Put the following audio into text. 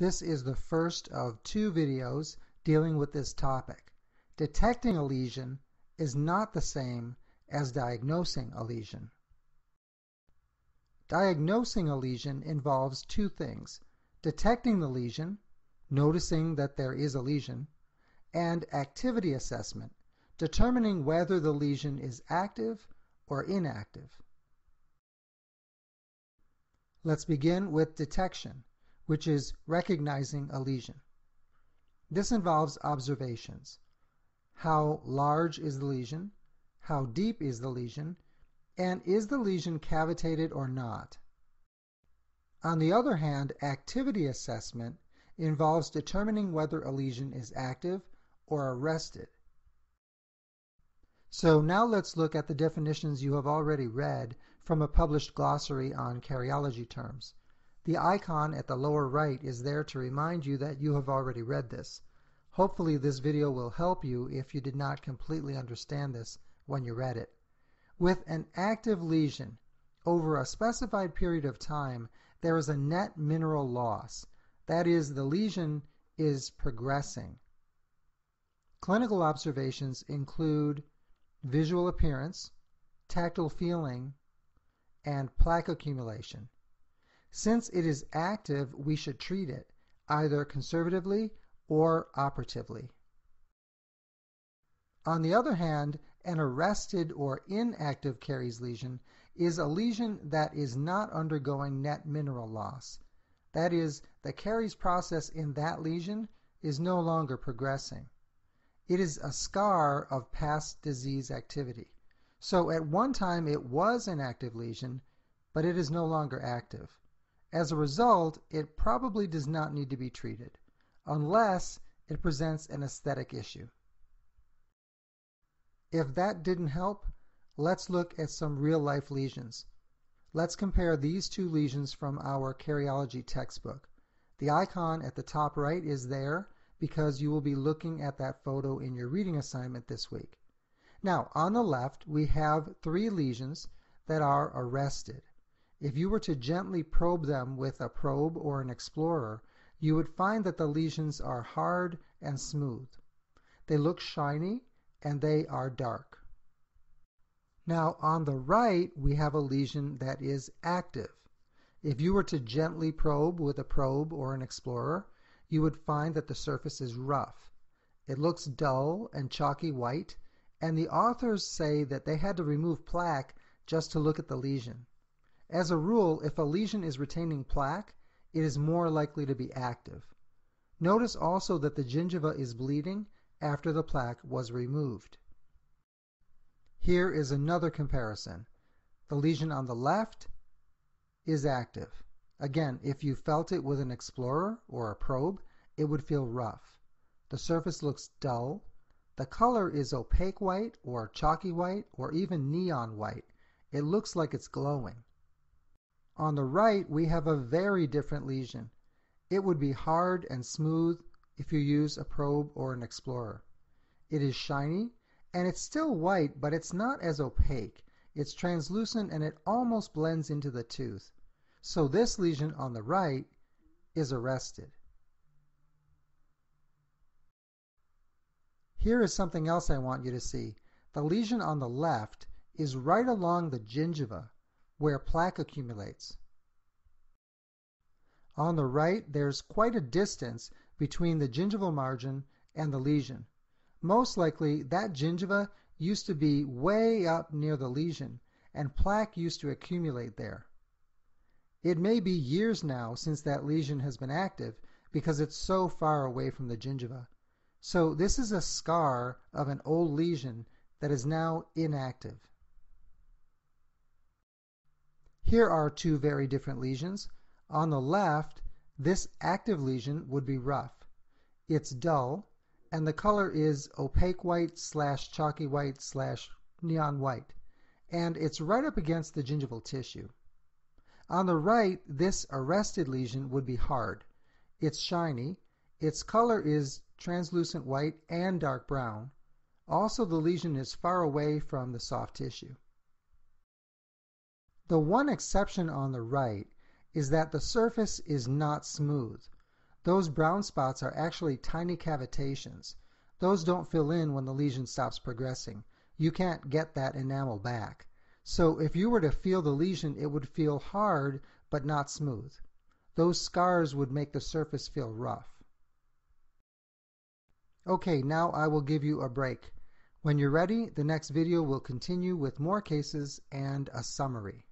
This is the first of two videos dealing with this topic. Detecting a lesion is not the same as diagnosing a lesion. Diagnosing a lesion involves two things, detecting the lesion, noticing that there is a lesion, and activity assessment, determining whether the lesion is active or inactive. Let's begin with detection, which is recognizing a lesion. This involves observations. How large is the lesion? How deep is the lesion? And is the lesion cavitated or not? On the other hand, activity assessment involves determining whether a lesion is active or arrested. So now let's look at the definitions you have already read from a published glossary on cariology terms. The icon at the lower right is there to remind you that you have already read this. Hopefully this video will help you if you did not completely understand this when you read it. With an active lesion, over a specified period of time, there is a net mineral loss. That is, the lesion is progressing. Clinical observations include visual appearance, tactile feeling, and plaque accumulation. Since it is active, we should treat it, either conservatively or operatively. On the other hand, an arrested or inactive caries lesion is a lesion that is not undergoing net mineral loss. That is, the caries process in that lesion is no longer progressing. It is a scar of past disease activity. So at one time it was an active lesion, but it is no longer active. As a result, it probably does not need to be treated, unless it presents an aesthetic issue. If that didn't help, let's look at some real-life lesions. Let's compare these two lesions from our cariology textbook. The icon at the top right is there because you will be looking at that photo in your reading assignment this week. Now, on the left, we have three lesions that are arrested. If you were to gently probe them with a probe or an explorer, you would find that the lesions are hard and smooth. They look shiny and they are dark. Now on the right we have a lesion that is active. If you were to gently probe with a probe or an explorer, you would find that the surface is rough. It looks dull and chalky white, and the authors say that they had to remove plaque just to look at the lesion. As a rule, if a lesion is retaining plaque, it is more likely to be active. Notice also that the gingiva is bleeding after the plaque was removed. Here is another comparison. The lesion on the left is active. Again, if you felt it with an explorer or a probe, it would feel rough. The surface looks dull. The color is opaque white or chalky white or even neon white. It looks like it's glowing. On the right, we have a very different lesion. It would be hard and smooth if you use a probe or an explorer. It is shiny and it's still white, but it's not as opaque. It's translucent and it almost blends into the tooth. So this lesion on the right is arrested. Here is something else I want you to see. The lesion on the left is right along the gingiva where plaque accumulates. On the right, there's quite a distance between the gingival margin and the lesion. Most likely, that gingiva used to be way up near the lesion, and plaque used to accumulate there. It may be years now since that lesion has been active because it's so far away from the gingiva. So this is a scar of an old lesion that is now inactive. Here are two very different lesions. On the left, this active lesion would be rough. It's dull, and the color is opaque white slash chalky white slash neon white, and it's right up against the gingival tissue. On the right, this arrested lesion would be hard. It's shiny. Its color is translucent white and dark brown. Also, the lesion is far away from the soft tissue. The one exception on the right is that the surface is not smooth. Those brown spots are actually tiny cavitations. Those don't fill in when the lesion stops progressing. You can't get that enamel back. So if you were to feel the lesion, it would feel hard but not smooth. Those scars would make the surface feel rough. Okay, now I will give you a break. When you're ready, the next video will continue with more cases and a summary.